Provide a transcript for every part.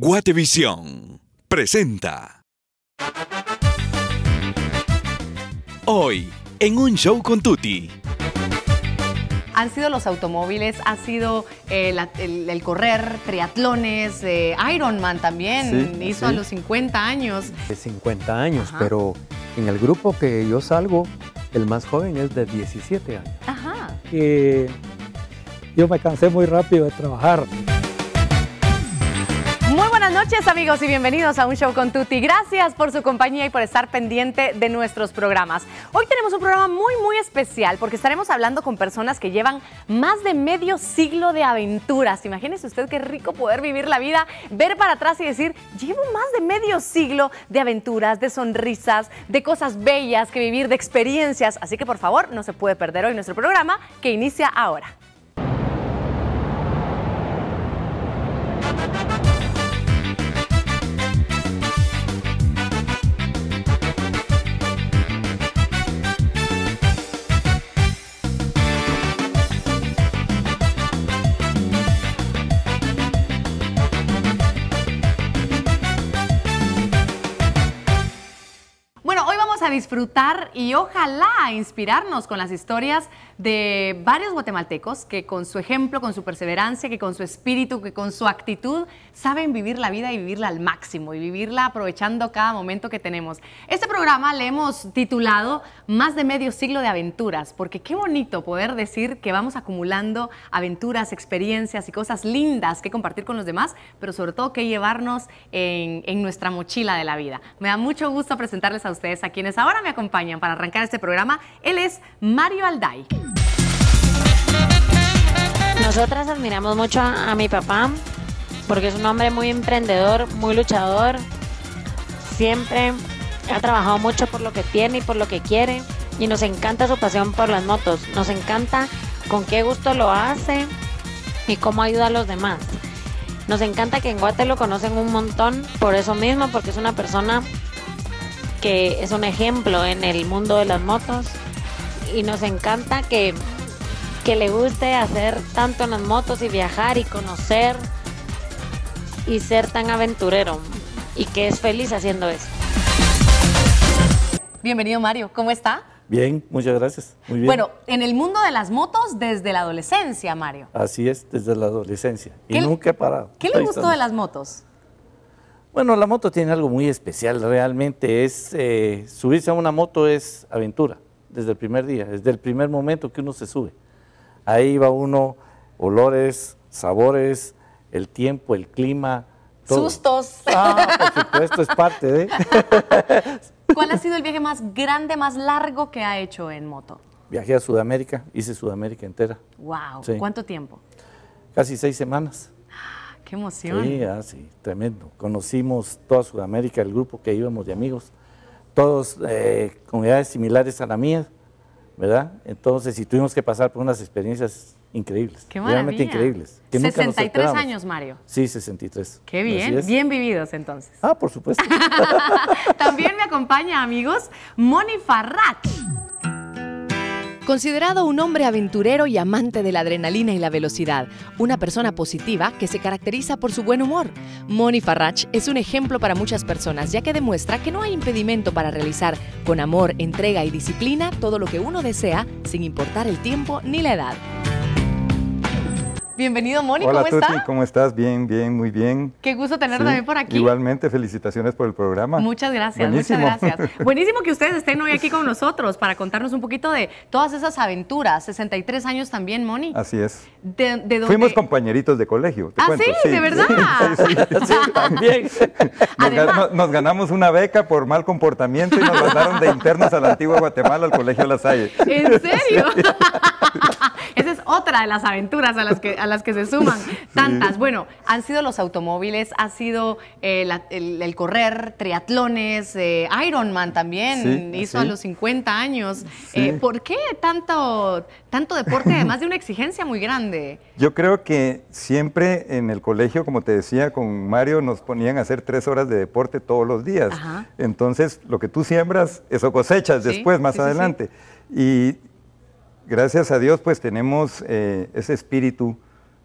Guatevisión presenta. Hoy, en un show con Tuti. Han sido los automóviles, ha sido eh, la- el, el correr, triatlones, eh, Ironman también, Sí, hizo sí. a los 50 años. de 50 años, Ajá. pero en el grupo que yo salgo, el más joven es de 17 años. Ajá. que yo me cansé muy rápido de trabajar. Buenas noches amigos y bienvenidos a un show con Tuti. Gracias por su compañía y por estar pendiente de nuestros programas. Hoy tenemos un programa muy muy especial porque estaremos hablando con personas que llevan más de medio siglo de aventuras. Imagínese usted qué rico poder vivir la vida, ver para atrás y decir, llevo más de medio siglo de aventuras, de sonrisas, de cosas bellas que vivir, de experiencias. Así que por favor no se puede perder hoy nuestro programa que inicia ahora. A disfrutar y ojalá inspirarnos con las historias de varios guatemaltecos que con su ejemplo, con su perseverancia, que con su espíritu, que con su actitud saben vivir la vida y vivirla al máximo y vivirla aprovechando cada momento que tenemos. Este programa le hemos titulado Más de medio siglo de aventuras, porque qué bonito poder decir que vamos acumulando aventuras, experiencias y cosas lindas que compartir con los demás, pero sobre todo que llevarnos en, en nuestra mochila de la vida. Me da mucho gusto presentarles a ustedes a quienes ahora me acompañan para arrancar este programa. Él es Mario Alday. Nosotras admiramos mucho a, a mi papá porque es un hombre muy emprendedor, muy luchador. Siempre ha trabajado mucho por lo que tiene y por lo que quiere. Y nos encanta su pasión por las motos. Nos encanta con qué gusto lo hace y cómo ayuda a los demás. Nos encanta que en Guate lo conocen un montón por eso mismo, porque es una persona que es un ejemplo en el mundo de las motos. Y nos encanta que que le guste hacer tanto en las motos y viajar y conocer y ser tan aventurero y que es feliz haciendo eso. Bienvenido Mario, ¿cómo está? Bien, muchas gracias. Muy bien. Bueno, en el mundo de las motos desde la adolescencia, Mario. Así es, desde la adolescencia. Y ¿Qué le- nunca he parado. ¿Qué le gustó de las motos? Bueno, la moto tiene algo muy especial. Realmente es eh, subirse a una moto es aventura desde el primer día, desde el primer momento que uno se sube. Ahí va uno, olores, sabores, el tiempo, el clima. Todo. Sustos. Ah, por supuesto, es parte de. ¿Cuál ha sido el viaje más grande, más largo que ha hecho en moto? Viajé a Sudamérica, hice Sudamérica entera, Wow, Sí. ¿cuánto tiempo? casi seis semanas. Qué emoción. Sí, ah, sí, tremendo. Conocimos toda Sudamérica, el grupo que íbamos de amigos, todos eh, con edades similares a la mía, ¿verdad? Entonces, y tuvimos que pasar por unas experiencias increíbles, Qué realmente increíbles. que nunca nos 63 esperábamos. años, Mario. Sí, 63. Qué bien, bien vividos entonces. Ah, por supuesto. También me acompaña, amigos, Moni Farrat. Considerado un hombre aventurero y amante de la adrenalina y la velocidad, una persona positiva que se caracteriza por su buen humor, Moni Farrach es un ejemplo para muchas personas, ya que demuestra que no hay impedimento para realizar con amor, entrega y disciplina todo lo que uno desea, sin importar el tiempo ni la edad. Bienvenido, Moni, Hola ¿cómo Tuti, está? ¿cómo estás? Bien, bien, muy bien. Qué gusto tenerlo Sí, también por aquí. Igualmente, felicitaciones por el programa. Muchas gracias, Buenísimo. muchas gracias. Buenísimo que ustedes estén hoy aquí con nosotros para contarnos un poquito de todas esas aventuras. 63 años también, Moni. Así es. De, de Fuimos compañeritos de colegio, te Ah, cuento. sí, ¿de verdad? Sí, sí, También. Nos ganamos una beca por mal comportamiento y nos mandaron de internos a la antigua Guatemala al Colegio La Salle. ¿En serio? Otra de las aventuras a las que, a las que se suman. Tantas. Bueno, han sido los automóviles, ha sido eh, la- el, el correr, triatlones, eh, Ironman también, Sí, hizo sí. a los 50 años. Eh, ¿Por qué tanto, tanto deporte, además de una exigencia muy grande? Yo creo que siempre en el colegio, como te decía, con Mario nos ponían a hacer tres horas de deporte todos los días. Ajá. Entonces, lo que tú siembras, eso cosechas después, más adelante. Y gracias a Dios, pues tenemos eh, ese espíritu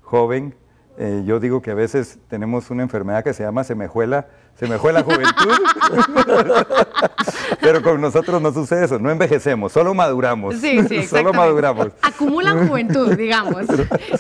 joven. Eh, yo digo que a veces tenemos una enfermedad que se llama semejuela, semejuela juventud, pero con nosotros no sucede eso, no envejecemos, solo maduramos. Sí, sí, solo maduramos. Acumulan juventud, digamos,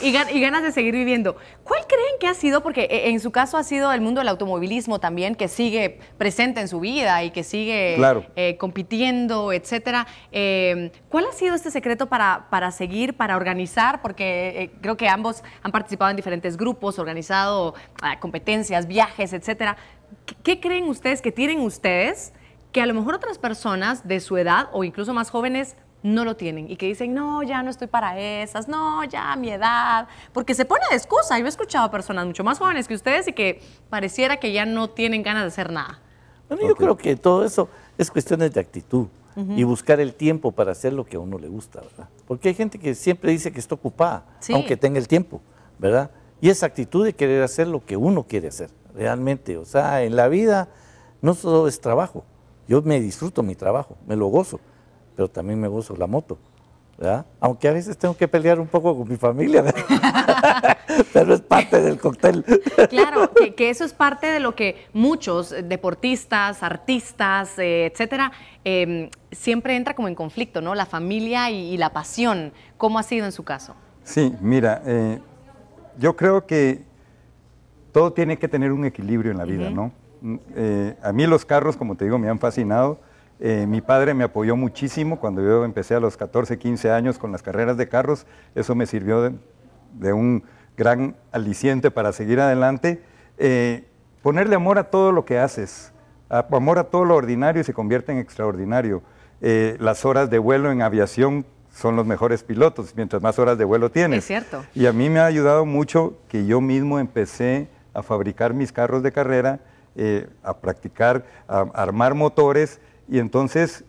y, gan- y ganas de seguir viviendo. ¿Cuál creen que ha sido, porque eh, en su caso ha sido el mundo del automovilismo también, que sigue presente en su vida y que sigue Claro. eh, compitiendo, etcétera? Eh, ¿Cuál ha sido este secreto para, para seguir, para organizar? Porque eh, creo que ambos han participado en diferentes grupos, organizado ah, competencias, viajes, etcétera. ¿Qué, creen ustedes que tienen ustedes que a lo mejor otras personas de su edad o incluso más jóvenes no lo tienen y que dicen, no, ya no estoy para esas, no, ya mi edad, porque se pone de excusa. Yo he escuchado a personas mucho más jóvenes que ustedes y que pareciera que ya no tienen ganas de hacer nada. Bueno, yo creo que todo eso es cuestiones de actitud y buscar el tiempo para hacer lo que a uno le gusta, ¿verdad? Porque hay gente que siempre dice que está ocupada, Sí. aunque tenga el tiempo, ¿verdad? Y esa actitud de querer hacer lo que uno quiere hacer, realmente. O sea, en la vida no solo es trabajo. Yo me disfruto mi trabajo, me lo gozo, pero también me gozo la moto, ¿verdad? Aunque a veces tengo que pelear un poco con mi familia, pero es parte del cóctel. Claro, que, que eso es parte de lo que muchos deportistas, artistas, eh, etcétera, eh, siempre entra como en conflicto, ¿no? La familia y, y la pasión. ¿Cómo ha sido en su caso? Sí, mira, eh, yo creo que todo tiene que tener un equilibrio en la vida, ¿no? Mm, eh, a mí los carros, como te digo, me han fascinado. Eh, mi padre me apoyó muchísimo cuando yo empecé a los 14, 15 años con las carreras de carros. Eso me sirvió de, de un gran aliciente para seguir adelante. Eh, ponerle amor a todo lo que haces, a- amor a todo lo ordinario y se convierte en extraordinario. Eh, las horas de vuelo en aviación son los mejores pilotos, mientras más horas de vuelo tienes. Es cierto. Y a mí me ha ayudado mucho que yo mismo empecé a fabricar mis carros de carrera, eh, a practicar, a armar motores, y entonces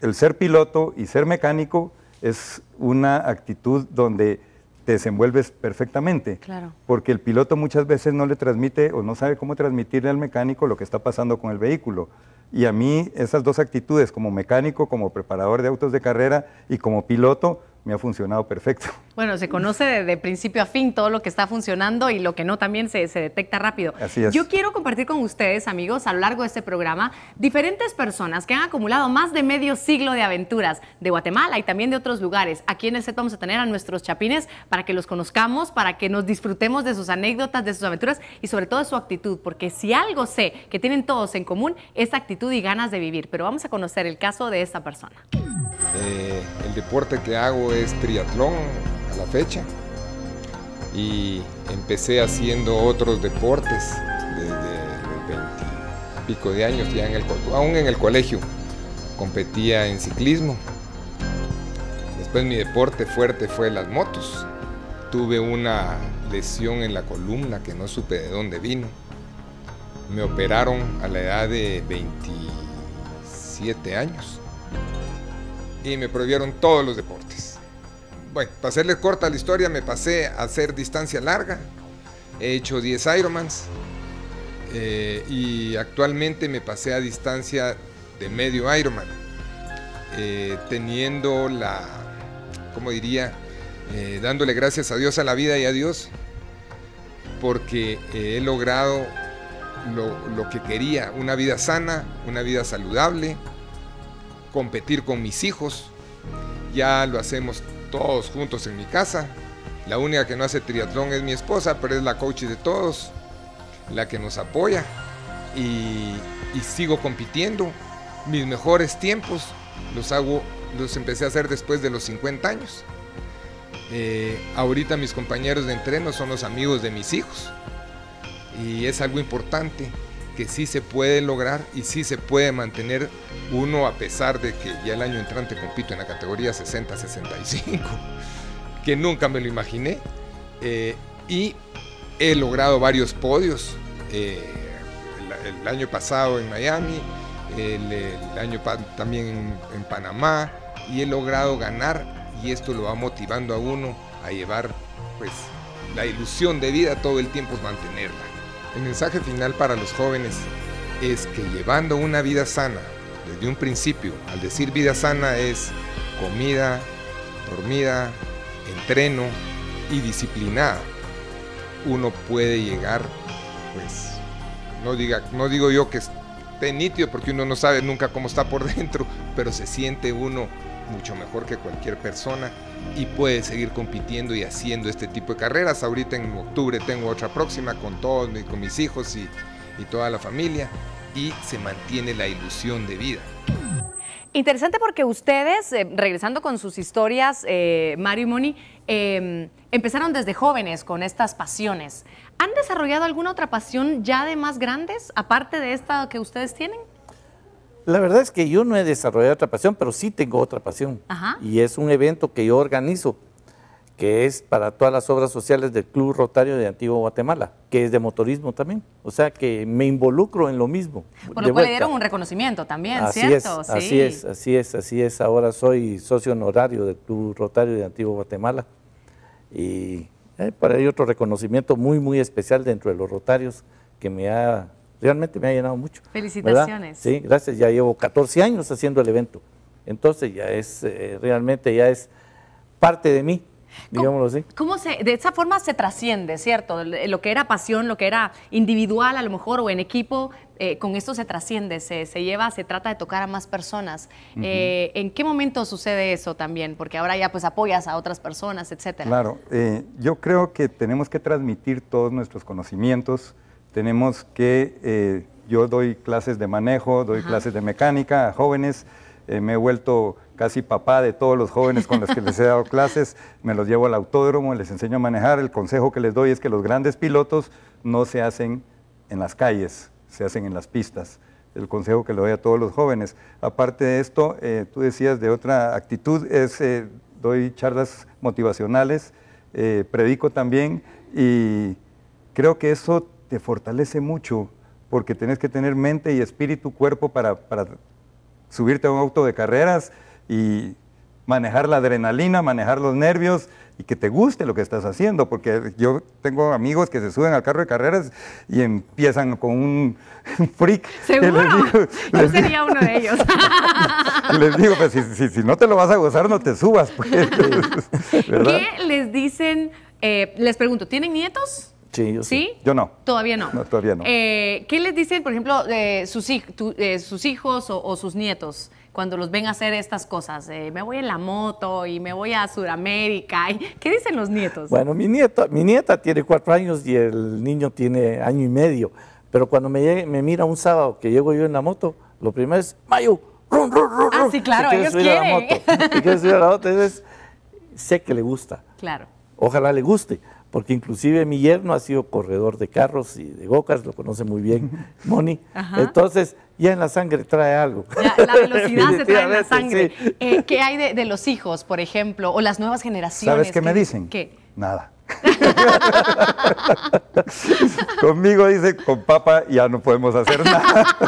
el ser piloto y ser mecánico es una actitud donde te desenvuelves perfectamente. Claro. Porque el piloto muchas veces no le transmite o no sabe cómo transmitirle al mecánico lo que está pasando con el vehículo. Y a mí esas dos actitudes, como mecánico, como preparador de autos de carrera y como piloto, me ha funcionado perfecto. Bueno, se conoce de, de principio a fin todo lo que está funcionando y lo que no también se, se detecta rápido. Así es. Yo quiero compartir con ustedes, amigos, a lo largo de este programa, diferentes personas que han acumulado más de medio siglo de aventuras de Guatemala y también de otros lugares. Aquí en el set vamos a tener a nuestros chapines para que los conozcamos, para que nos disfrutemos de sus anécdotas, de sus aventuras y sobre todo de su actitud, porque si algo sé que tienen todos en común, es actitud y ganas de vivir. Pero vamos a conocer el caso de esta persona. Eh, el deporte que hago es triatlón a la fecha y empecé haciendo otros deportes desde los 20 y pico de años, ya en el, aún en el colegio competía en ciclismo. Después mi deporte fuerte fue las motos. Tuve una lesión en la columna que no supe de dónde vino. Me operaron a la edad de 27 años y me prohibieron todos los deportes. Bueno, para hacerles corta la historia, me pasé a hacer distancia larga. He hecho 10 Ironmans eh, y actualmente me pasé a distancia de medio Ironman, eh, teniendo la, ¿cómo diría? Eh, dándole gracias a Dios a la vida y a Dios, porque he logrado lo, lo que quería, una vida sana, una vida saludable, competir con mis hijos. Ya lo hacemos todos juntos en mi casa. La única que no hace triatlón es mi esposa, pero es la coach de todos, la que nos apoya. Y, y sigo compitiendo. Mis mejores tiempos los hago, los empecé a hacer después de los 50 años. Eh, ahorita mis compañeros de entreno son los amigos de mis hijos. Y es algo importante que sí se puede lograr y sí se puede mantener uno a pesar de que ya el año entrante compito en la categoría 60-65, que nunca me lo imaginé. Eh, y he logrado varios podios. eh, el, año pasado en Miami, el, el año también en, en Panamá, y he logrado ganar y esto lo va motivando a uno a llevar pues la ilusión de vida todo el tiempo es mantenerla. El mensaje final para los jóvenes es que llevando una vida sana, desde un principio, al decir vida sana es comida, dormida, entreno y disciplinada. uno puede llegar, pues, no, diga, no digo yo que esté nítido porque uno no sabe nunca cómo está por dentro, pero se siente uno mucho mejor que cualquier persona y puede seguir compitiendo y haciendo este tipo de carreras. Ahorita en octubre tengo otra próxima con todos, con mis hijos y, y toda la familia y se mantiene la ilusión de vida. Interesante porque ustedes, eh, regresando con sus historias, eh, Mario y Moni, eh, empezaron desde jóvenes con estas pasiones. ¿Han desarrollado alguna otra pasión ya de más grandes, aparte de esta que ustedes tienen? La verdad es que yo no he desarrollado otra pasión, pero sí tengo otra pasión. Ajá. Y es un evento que yo organizo, que es para todas las obras sociales del Club Rotario de Antiguo Guatemala, que es de motorismo también. O sea que me involucro en lo mismo. Por lo cual le dieron un reconocimiento también, Así ¿cierto? es, así es, así es, así es. Ahora soy socio honorario del Club Rotario de Antiguo Guatemala. Y eh, para ello otro reconocimiento muy, muy especial dentro de los rotarios que me ha, realmente me ha llenado mucho. ¿verdad? Felicitaciones. Sí, gracias. Ya llevo 14 años haciendo el evento. Entonces ya es, eh, realmente ya es parte de mí, digámoslo así. ¿Cómo se, de esa forma se trasciende, cierto? Lo que era pasión, lo que era individual a lo mejor o en equipo, eh, con esto se trasciende, se, se lleva, se trata de tocar a más personas. Eh, ¿En qué momento sucede eso también? Porque ahora ya pues apoyas a otras personas, etcétera. Claro, eh, yo creo que tenemos que transmitir todos nuestros conocimientos, tenemos que, eh, yo doy clases de manejo, doy clases de mecánica a jóvenes, eh, me he vuelto casi papá de todos los jóvenes con los que les he dado clases, me los llevo al autódromo, les enseño a manejar, el consejo que les doy es que los grandes pilotos no se hacen en las calles, se hacen en las pistas el consejo que le doy a todos los jóvenes. Aparte de esto, eh, tú decías de otra actitud, es doy charlas motivacionales, predico también y creo que eso te fortalece mucho porque tienes que tener mente y espíritu, cuerpo para, para subirte a un auto de carreras y manejar la adrenalina, manejar los nervios y que te guste lo que estás haciendo, porque yo tengo amigos que se suben al carro de carreras y empiezan con un freak. que les ¿Seguro? digo- Yo les digo- sería uno de ellos. les digo, pues si, si- si no te lo vas a gozar, no te subas, pues. ¿Qué les dicen? eh, les pregunto, ¿tienen nietos? Sí, yo ¿Sí? Yo no. Todavía no. No, todavía no. Eh, ¿Qué les dicen, por ejemplo, sus, tu- eh, sus hijos o, o sus nietos cuando los ven hacer estas cosas? Eh, me voy en la moto y me voy a Sudamérica. ¿Qué dicen los nietos? Bueno, mi nieta, mi nieta tiene cuatro años y el niño tiene año y medio. Pero cuando me, llegue- me mira un sábado que llego yo en la moto, lo primero es, Mayo, run, run, run, Ah, run", sí, claro, ellos subir a la quieren. moto, subir a la moto, entonces sé que le gusta. Claro. Ojalá le guste, porque inclusive mi yerno ha sido corredor de carros y de gocas, lo conoce muy bien, Moni. Ajá. Entonces, ya en la sangre trae algo. Ya, la velocidad se trae en la sangre. sí. Eh, ¿Qué hay de, de los hijos, por ejemplo, o las nuevas generaciones? ¿Sabes qué me dicen? ¿Qué? Nada. Conmigo dice, con papá ya no podemos hacer nada.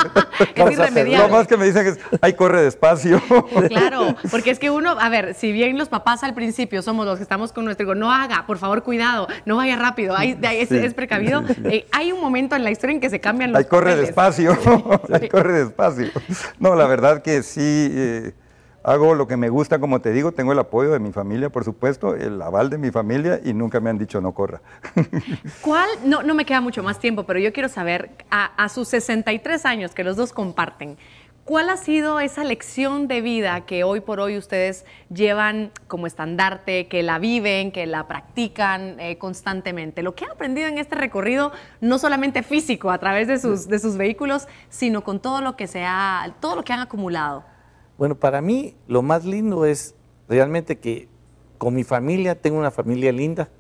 Es Lo irremediable. más que me dicen es, ay, corre despacio. Claro, porque es que uno, a ver, si bien los papás al principio somos los que estamos con nuestro hijo, no haga, por favor, cuidado, no vaya rápido, hay, es, Sí. es precavido. Eh, hay un momento en la historia en que se cambian los Ay, corre papeles. despacio. Ay, corre despacio. No, la verdad que sí. eh, hago lo que me gusta, como te digo, tengo el apoyo de mi familia, por supuesto, el aval de mi familia y nunca me han dicho no corra. ¿Cuál? No, no me queda mucho más tiempo, pero yo quiero saber, a, sus 63 años que los dos comparten, ¿cuál ha sido esa lección de vida que hoy por hoy ustedes llevan como estandarte, que la viven, que la practican eh, constantemente? Lo que han aprendido en este recorrido, no solamente físico a través de sus, de sus vehículos, sino con todo lo que se ha, todo lo que han acumulado. Bueno, para mí lo más lindo es realmente que con mi familia, tengo una familia linda,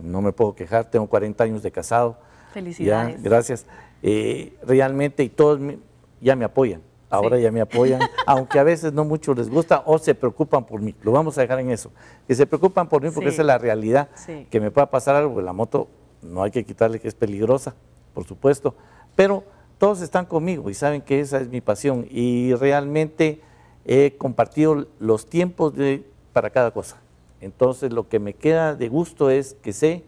no me puedo quejar, tengo 40 años de casado. Felicidades. Ya, gracias. Eh, realmente y todos me- ya me apoyan, ahora ya me apoyan, aunque a veces no mucho les gusta o se preocupan por mí, lo vamos a dejar en eso, que se preocupan por mí porque Sí. esa es la realidad, Sí. que me pueda pasar algo, pues la moto no hay que quitarle que es peligrosa, por supuesto, pero todos están conmigo y saben que esa es mi pasión y realmente he compartido los tiempos de, para cada cosa. Entonces lo que me queda de gusto es que sé